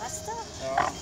Was da? Ja.